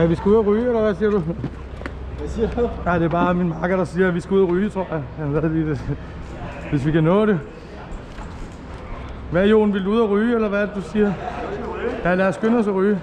Ja, vi skal ud og ryge, eller hvad siger du? Hvad siger du? Ja, det er bare min marker, der siger, at vi skal ud og ryge, tror jeg. Han ved lige det. Hvis vi kan nå det. Hvad, Jon? Vil du ud og ryge, eller hvad du siger? Ja, lad os skynde os at ryge.